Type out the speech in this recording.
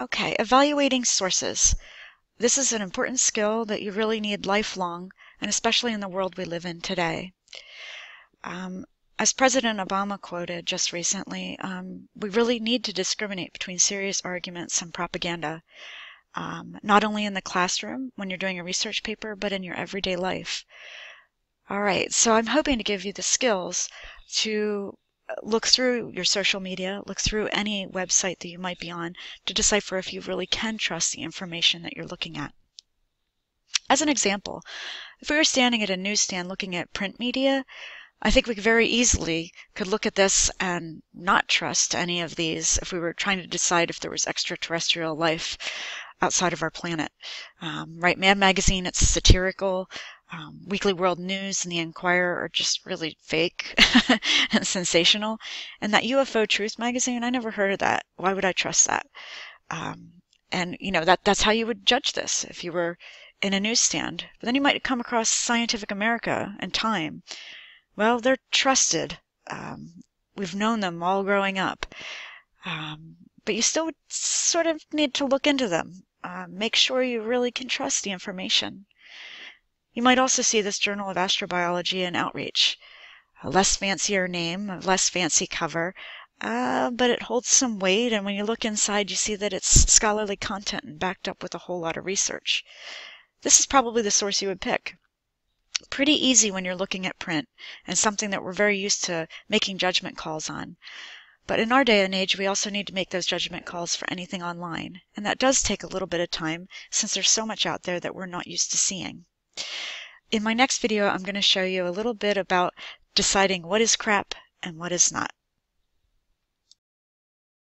Okay, evaluating sources. This is an important skill that you really need lifelong, and especially in the world we live in today. Um, as President Obama quoted just recently, um, we really need to discriminate between serious arguments and propaganda, um, not only in the classroom when you're doing a research paper, but in your everyday life. All right, so I'm hoping to give you the skills to look through your social media, look through any website that you might be on to decipher if you really can trust the information that you're looking at. As an example, if we were standing at a newsstand looking at print media, I think we very easily could look at this and not trust any of these if we were trying to decide if there was extraterrestrial life outside of our planet. Um, right, Mad Magazine, it's satirical um, Weekly World News and the Enquirer are just really fake and sensational. And that UFO Truth magazine, I never heard of that. Why would I trust that? Um, and you know that that's how you would judge this if you were in a newsstand. But then you might come across Scientific American and Time. Well, they're trusted. Um, we've known them all growing up. Um, but you still would sort of need to look into them. Uh, make sure you really can trust the information. You might also see this Journal of Astrobiology and Outreach. A less fancier name, a less fancy cover, uh, but it holds some weight, and when you look inside, you see that it's scholarly content and backed up with a whole lot of research. This is probably the source you would pick. Pretty easy when you're looking at print, and something that we're very used to making judgment calls on. But in our day and age, we also need to make those judgment calls for anything online, and that does take a little bit of time since there's so much out there that we're not used to seeing. In my next video, I'm going to show you a little bit about deciding what is crap and what is not.